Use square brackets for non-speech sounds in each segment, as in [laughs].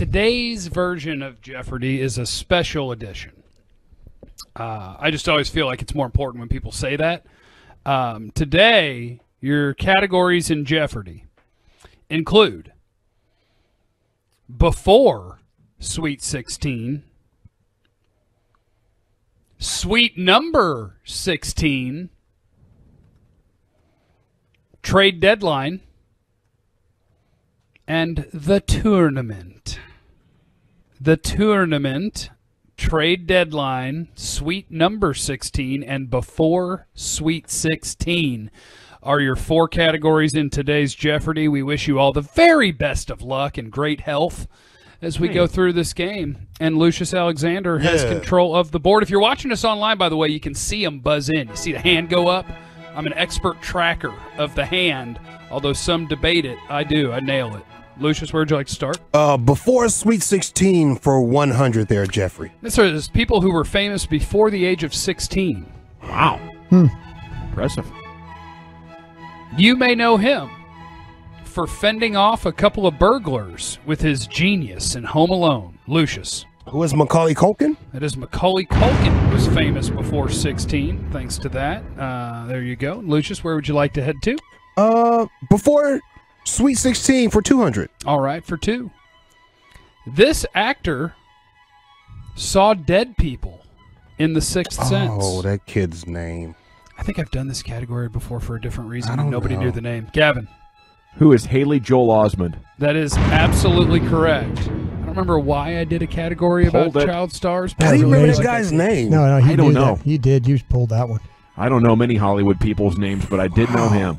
today's version of Jeffardy is a special edition. Uh, I just always feel like it's more important when people say that. Um, today, your categories in Jeffardy include before Sweet 16, Sweet number 16, trade deadline, and the tournament. The tournament, trade deadline, sweet number 16, and before sweet 16 are your four categories in today's Jeffardy. We wish you all the very best of luck and great health as we go through this game. And Lucious Alexander has Yeah. control of the board. If you're watching us online, by the way, you can see him buzz in. You see the hand go up? I'm an expert tracker of the hand, although some debate it. I do. I nail it. Lucious, where'd you like to start? Uh, before Sweet 16 for 100 there, Jeffrey. This is people who were famous before the age of 16. Wow. Impressive. You may know him for fending off a couple of burglars with his genius in Home Alone. Lucious. Who is Macaulay Culkin? That is Macaulay Culkin who was famous before 16. Thanks to that. Uh, there you go. Lucious, where would you like to head to? Uh, before Sweet 16 for 200. All right, for two. This actor saw dead people in The Sixth oh, Sense. Oh, that kid's name. I think I've done this category before for a different reason. I don't and Nobody know. knew the name. Gavin. Who is Haley Joel Osment? That is absolutely correct. I don't remember why I did a category about it. child stars. but How do you remember like that guy's name? No, no, he I don't did know. That. He did. You pulled that one. I don't know many Hollywood people's names, but I did know him.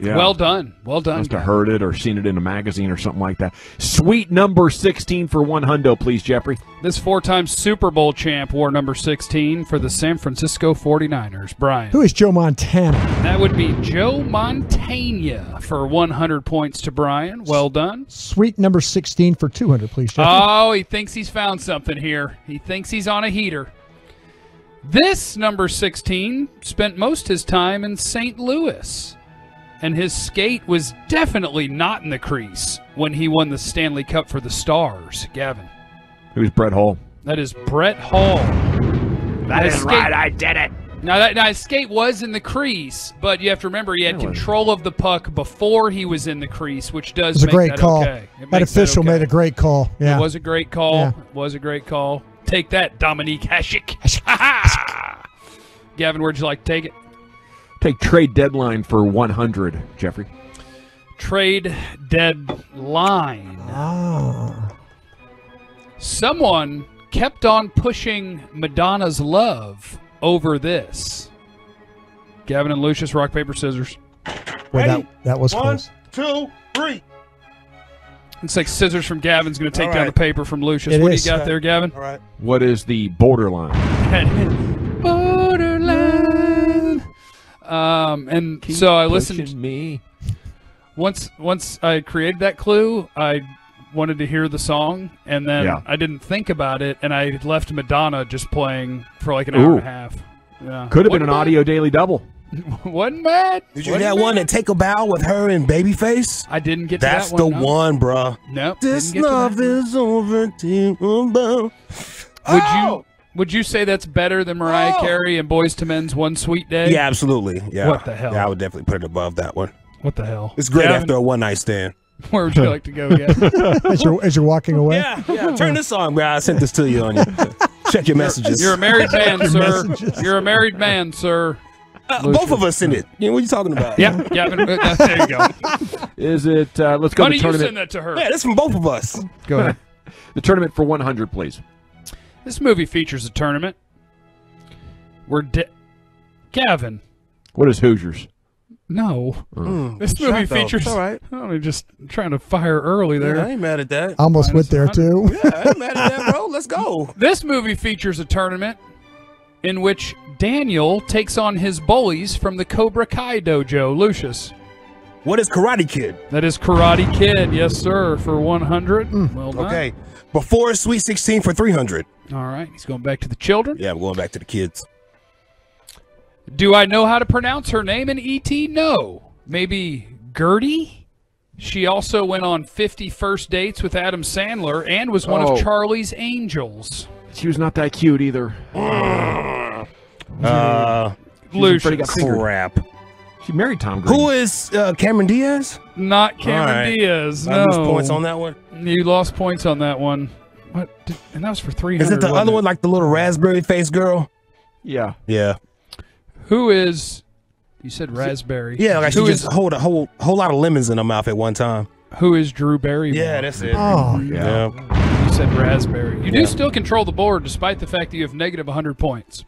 Yeah. Well done. Well done. Must have heard it or seen it in a magazine or something like that. Sweet number 16 for one hundo, please, Jeffrey. This four time Super Bowl champ wore number 16 for the San Francisco 49ers. Bryan. Who is Joe Montana? That would be Joe Montana for 100 points to Bryan. Well done. Sweet number 16 for 200, please, Jeffrey. Oh, he thinks he's found something here. He thinks he's on a heater. This number 16 spent most his time in St. Louis, and his skate was definitely not in the crease when he won the Stanley Cup for the Stars. Gavin. Who's Brett Hull. That is Brett Hull. That is skate- right. I did it. Now that now his skate was in the crease, but you have to remember he had Really? control of the puck before he was in the crease, which does It was a great that call. okay. That makes official okay. made a great call. Yeah. It was a great call. Yeah. It was a great call. Take that, Dominik Hasek. [laughs] Gavin, where'd you like to take it? Take trade deadline for 100, Jeffrey. Trade deadline. Ah. Someone kept on pushing Madonna's love over this. Gavin and Lucious, rock, paper, scissors. Well, that, that was One, close. two, three. It's like scissors from Gavin's going to take All down the paper from Lucious. It what is. do you got there, Gavin? All right. What is the borderline? Borderline. Um, and so I listened. Pushing me. once once I created that clue, I wanted to hear the song, and then Yeah. I didn't think about it, and I left Madonna just playing for like an hour and a half. Yeah. Could have been an bad. audio daily double. [laughs] Wasn't bad. Did you Wasn't that bad. one that take a bow with her and Babyface? I didn't get That's to the that one. no. one, bruh. Nope. This didn't love that. is over. Take a bow. Would Oh! you would you say that's better than Mariah Oh! Carey and Boyz II Men's One Sweet Day? Yeah, absolutely. Yeah. What the hell? Yeah, I would definitely put it above that one. What the hell? It's great Gavin, after a one night stand. [laughs] Where would you like to go, Gavin? [laughs] As you're, as you're walking away. Yeah, yeah. Turn this on, bro. I sent this to you on your [laughs] check your messages. You're a married man, sir. messages. You're a married man, sir. Uh, both of us in it. Yeah, what are you talking about? Yeah, Gavin. uh, there you go. Is it? Uh, let's go Honey, to you the send tournament. that to her. Yeah, that's from both of us. Go ahead. The tournament for 100, please. This movie features a tournament where De- Gavin. What is Hoosiers? No, Mm, this movie shut though. features. It's all right. I'm just trying to fire early there. Yeah, I ain't mad at that. Almost went there, too. Yeah, I ain't mad at that, bro. Let's go. [laughs] This movie features a tournament in which Daniel takes on his bullies from the Cobra Kai dojo. Lucious. What is Karate Kid? That is Karate Kid. Yes, sir. For 100. Well done. Okay. Before Sweet 16 for 300. All right. He's going back to the children. Yeah, I'm going back to the kids. Do I know how to pronounce her name in ET? No. Maybe Gertie? She also went on 50 first dates with Adam Sandler and was one Oh. of Charlie's Angels. She was not that cute either. Uh, Lucious. Freddy got fingered. crap. She married Tom Green. Who is uh, Cameron Diaz? Not Cameron All right. Diaz. I No. points on that one. You lost points on that one. What? Did, and that was for 300. Is it the wasn't other one, like the little raspberry face girl? Yeah. Yeah. Who is? You said raspberry. Yeah, like she who just hold a whole whole lot of lemons in her mouth at one time. Who is Drew Barrymore? Yeah, that's it. Oh, Yeah. Yeah. You said raspberry. You Yeah. do still control the board, despite the fact that you have negative 100 points.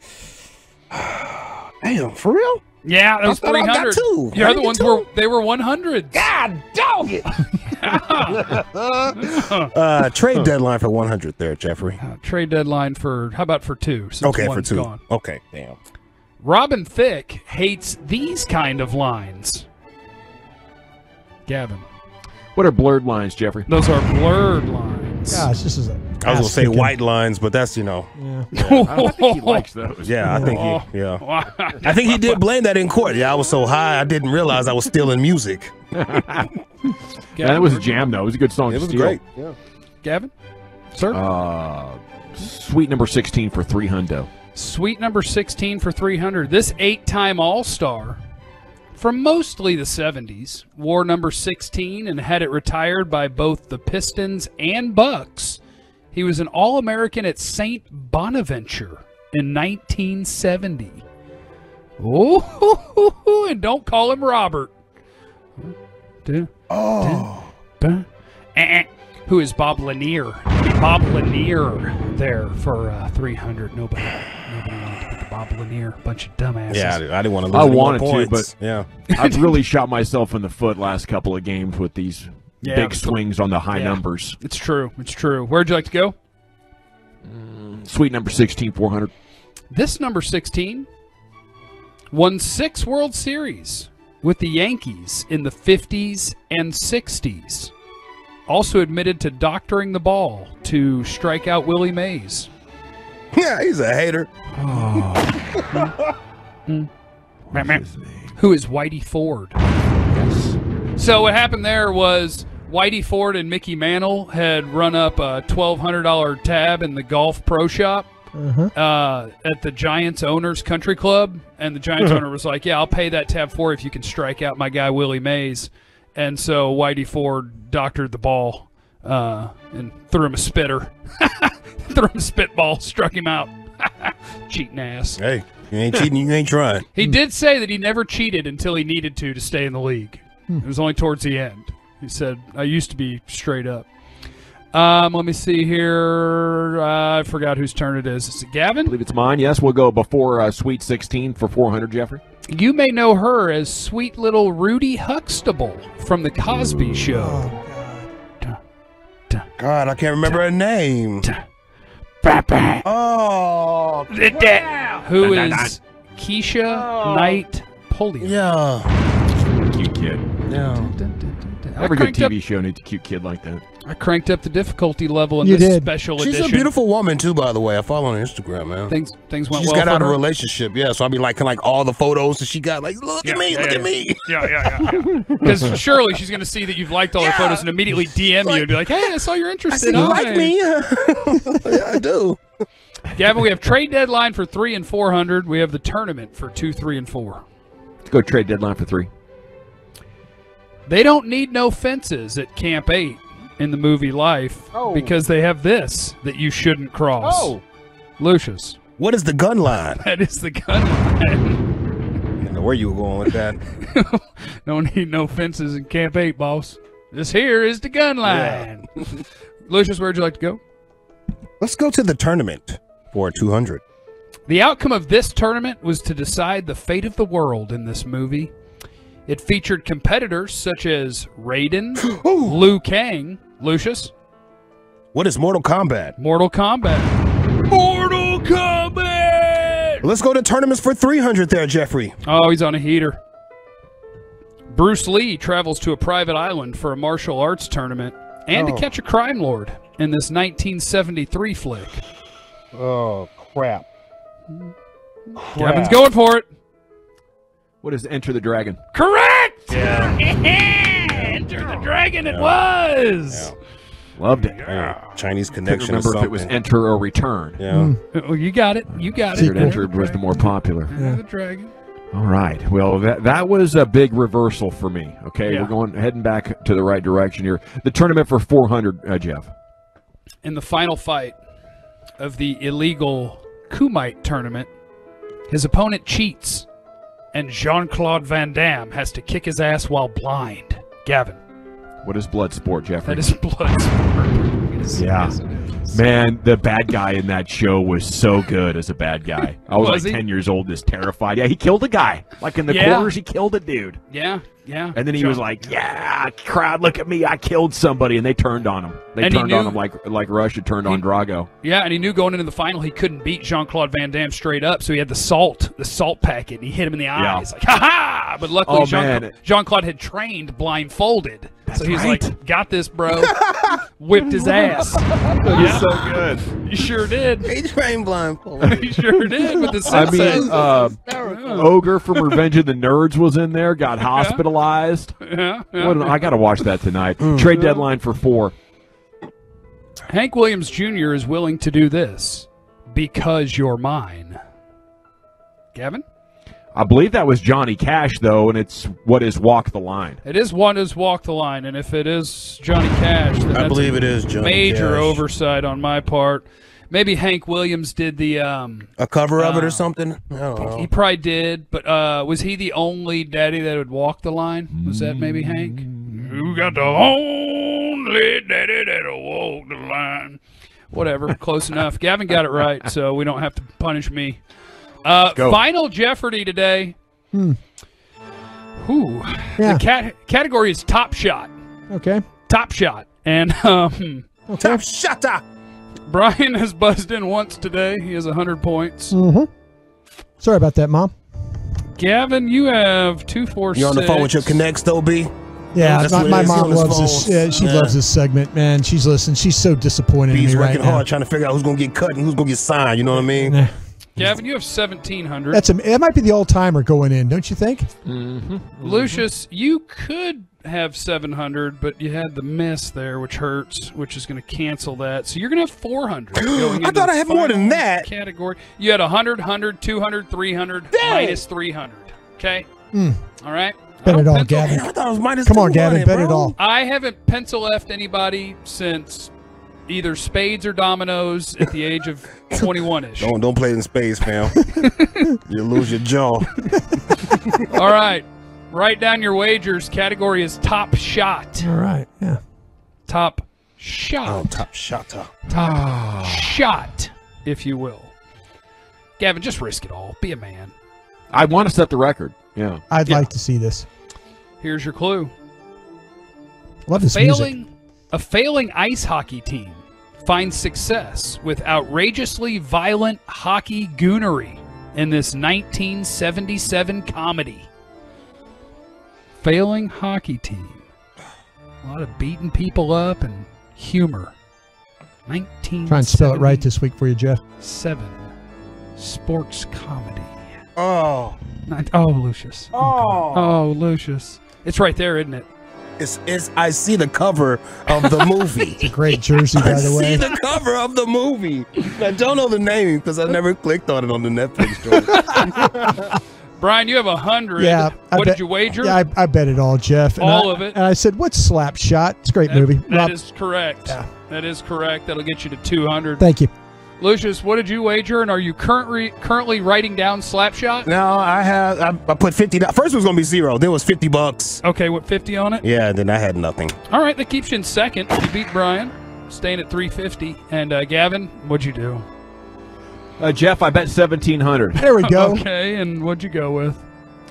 [sighs] Damn, for real? Yeah, that was thought I got 300. two. The other ones get were they were 100. God dog it. [laughs] [laughs] uh, trade deadline for 100 there, Jeffrey. Uh, trade deadline for how about for two? Since Okay, for two. Gone. Okay, damn. Robin Thicke hates these kind of lines. Gavin, What are blurred lines, Jeffrey? those are blurred lines. gosh, this is a. I was gonna say ass-kicking. white lines, but that's you know. Yeah. I think he likes those. Yeah, I think Oh. he. Yeah, I think he did blame that in court. Yeah, I was so high, I didn't realize I was stealing music. Gavin, [laughs] Yeah, that was a jam, though. It was a good song It was steal. great. Yeah. Gavin, sir. Uh, sweet number 16 for three hundo. Sweet number 16 for 300. This eight time All Star from mostly the 70s wore number 16 and had it retired by both the Pistons and Bucks. He was an All American at St. Bonaventure in 1970. Oh, [laughs] and don't call him Robert. Oh, duh. Eh, eh. Who is Bob Lanier? Bob Lanier there for uh, 300. Nobody, nobody wanted to get the Bob Lanier. Bunch of dumbasses. yeah. I, I didn't want to lose I any more wanted to, but- yeah, I've really shot myself in the foot last couple of games with these Yeah, big swings on the high Yeah. numbers. It's true. It's true. Where'd you like to go? Mm, Sweet number 16, 400. This number 16 won six World Series with the Yankees in the 50s and 60s. Also admitted to doctoring the ball to strike out Willie Mays. yeah. He's a hater. Oh. [laughs] Hmm. What's his name? Who is Whitey Ford? Yes. So what happened there was Whitey Ford and Mickey Mantle had run up a twelve hundred dollar tab in the golf pro shop Uh-huh. uh, at the Giants owners country club, and the Giants owner was like, "Yeah, I'll pay that tab for if you can strike out my guy Willie Mays." And so Whitey Ford doctored the ball uh, and threw him a spitter, [laughs] threw him a spitball, struck him out. [laughs] Cheating ass. Hey, you ain't cheating. You ain't trying. He did say that he never cheated until he needed to to stay in the league. It was only towards the end. He said, "I used to be straight up." Um, let me see here. Uh, I forgot whose turn it is. Is it Gavin? I Gavin? believe it's mine. Yes, we'll go before uh, Sweet 16 for 400, Jeffrey. You may know her as sweet little Rudy Huxtable from the Cosby Show. Oh, God. God, I can't remember her name. Oh, Who is Keshia Knight Pulliam? yeah, Cute kid. yeah. I Every good cranked, up, TV show needs a cute kid like that. I cranked up the difficulty level in You this did. special She's edition. a beautiful woman too, by the way. I follow on Instagram, man. Things things went She's well got out of a relationship, yeah. So I be like, like all the photos that she got, like, look Yeah, at me, yeah, look yeah. at me. [laughs] Yeah, yeah, yeah. [laughs] Because surely she's going to see that you've liked all her photos and immediately DM you and be like, "Hey, I saw you're I interested." said, you Hi." like me? [laughs] yeah, I do. Gavin, we have trade deadline for three and four hundred. We have the tournament for two, three, and four. Let's go trade deadline for three. They don't need no fences at Camp Eight in the movie Life Oh. because they have this that you shouldn't cross. Oh. Lucious, What is the gun line? that is the gun line. I know where you were going with that. [laughs] don't need no fences in Camp Eight, boss. This here is the gun line. [laughs] Lucious, where'd you like to go? Let's go to the tournament for 200. The outcome of this tournament was to decide the fate of the world in this movie. It featured competitors such as Raiden, [gasps] Liu Kang, Lucious, What is Mortal Kombat? Mortal Kombat. Mortal Kombat! Let's go to tournaments for 300 there, Jeffrey. Oh, he's on a heater. Bruce Lee travels to a private island for a martial arts tournament and to Oh. catch a crime lord in this 1973 flick. Oh, crap. Gavin's going for it. What is Enter the Dragon? Correct! Yeah. [laughs] Enter the dragon it was. Loved it. Yeah. Chinese Couldn't connection. or remember if it was enter or return. Yeah. Oh, you got it. You got Figured it. enter was the more popular. Yeah, The dragon. All right. Well, that that was a big reversal for me. Okay, Yeah. we're going heading back to the right direction here. The tournament for 400, uh, Jeff. In the final fight of the illegal Kumite tournament, his opponent cheats, and Jean Claude Van Damme has to kick his ass while blind. Gavin, What is blood sport, Jeffrey? that is [laughs] blood sport. Yes, Yeah. is. Man, the bad guy in that show was so good as a bad guy. I was, Was like he? 10 years old, just terrified. Yeah, he killed a guy. Like in the Yeah. quarters, he killed a dude. Yeah, yeah. And then he was like, "Yeah, crowd, look at me! I killed somebody!" And they turned on him. They And he turned on him like like Russia turned on Drago. Yeah, and he knew going into the final he couldn't beat Jean Claude Van Damme straight up, so he had the salt, the salt packet, and he hit him in the Yeah. eyes, like ha ha! But luckily, Oh, Jean Claude had trained blindfolded, so he's right. like, "Got this, bro." [laughs] Whipped his [laughs] ass. yeah, so good. you sure did. [laughs] [laughs] He trained blindfold. You sure did with the I mean, uh, Ogre from Revenge of the Nerds was in there, got hospitalized. yeah, yeah. What an- I got to watch that tonight. Trade deadline for four. Hank Williams Jr. is willing to do this because you're mine. Gavin, I believe that was Johnny Cash though, and it's what is Walk the Line. it is one is walk the line, and if it is Johnny Cash, then I that's believe a it is Johnny major Cash. oversight on my part. Maybe Hank Williams did the. Um, A cover of it Uh, or something. I don't know. he probably did, but uh, was he the only daddy that would walk the line? Was that maybe Hank? You got the only daddy that'll walk the line. Whatever, close enough. Gavin got it right, so we don't have to punish me. Uh, go. final Jeffardy today. Hmm. Whew. Yeah. The cat- category is top shot. Okay. Top shot. And [laughs] um, Okay. Top shutter. Bryan has buzzed in once today. He has 100 points. Mm-hmm. Sorry about that, Mom. Gavin, you have two, four, You're on the phone with your connects, though, B? Yeah, That's my, what my is. He mom on his loves this. phone. Yeah, she Yeah. loves this segment, man. She's listening. She's so disappointed in B's me right working now. hard trying to figure out who's gonna get cut and who's gonna get signed. You know what I mean? Nah. Gavin, you have 1,700. That's a, that might be the old timer going in, don't you think? Lucious, you could have 700, but you had the miss there, which hurts, which is going to cancel that. So you're [gasps] going to have 400. going I thought I had more than that. Category. You had 100, 100, 200, 300, minus 300. Okay? Mm. All right? I Bet it all, pencil- Gavin. Damn, I thought it was minus Come on, Gavin, bet it all. I haven't pencil left anybody since either spades or dominoes at the age of [laughs] 21 ish. Don't don't play in space, fam. [laughs] you lose your jaw. [laughs] All right. Write down your wagers. Category is top shot. All right. Yeah. Top shot. Oh, top shot. top shutter. Top shot, if you will. Gavin, just risk it all. Be a man. I want to set the record. Yeah. I'd Yeah. like to see this. Here's your clue. Love this music. Failing a failing ice hockey team finds success with outrageously violent hockey goonery in this 1977 comedy. Failing hockey team. A lot of beating people up and humor. 19 Try and spell it right this week for you, Jeff. Seven. Sports comedy. Oh, Nine- oh, Lucious. Oh. God. Oh. oh, Lucious. It's right there, isn't it? It's it's. I see the cover of the [laughs] movie. it's a Great jersey, by the way. I the see way. the cover of the movie. I don't know the name because I never clicked on it on the Netflix joint. [laughs] Bryan, you have a hundred. Yeah. I What bet- did you wager? Yeah, I, I bet it all, Jeff. And All I- of it? And I said, "What's Slap Shot?" It's a great That- movie. that Rob, is correct. Yeah. That is correct. That'll get you to 200. thank you. Lucious, what did you wager? And are you currently currently writing down Slapshot? no, I have. I, I put fifty. do- First it was gonna be zero. Then it was fifty bucks. Okay, what 50 on it? Yeah, then I had nothing. All right, that keeps you in second. You beat Bryan, staying at 350. And uh, Gavin, what'd you do? Uh, Jeff, I bet 1700. [laughs] There we go. [laughs] Okay, and what'd you go with?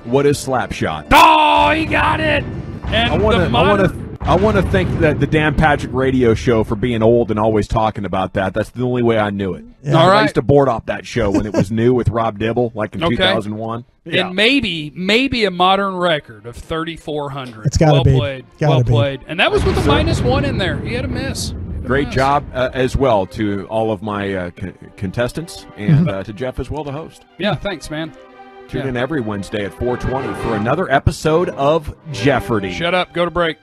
What is Slapshot? Oh, he got it. And I want the to. I want to. I want to thank the, the Dan Patrick Radio Show for being old and always talking about that. That's the only way I knew it. Yeah. All I used to board off that show when it was new with Rob Dibble, like in Okay. 2001. Yeah. And maybe, maybe a modern record of 3,400. It's gotta well be. played. Gotta well be. played. And that was with a minus one in there. He had a miss. He had a Great miss. job uh, as well to all of my uh, co- contestants and uh, to Jeff as well, the host. Yeah, thanks, man. Tune Yeah. in every Wednesday at 420 for another episode of Jeffardy. Shut up. Go to break.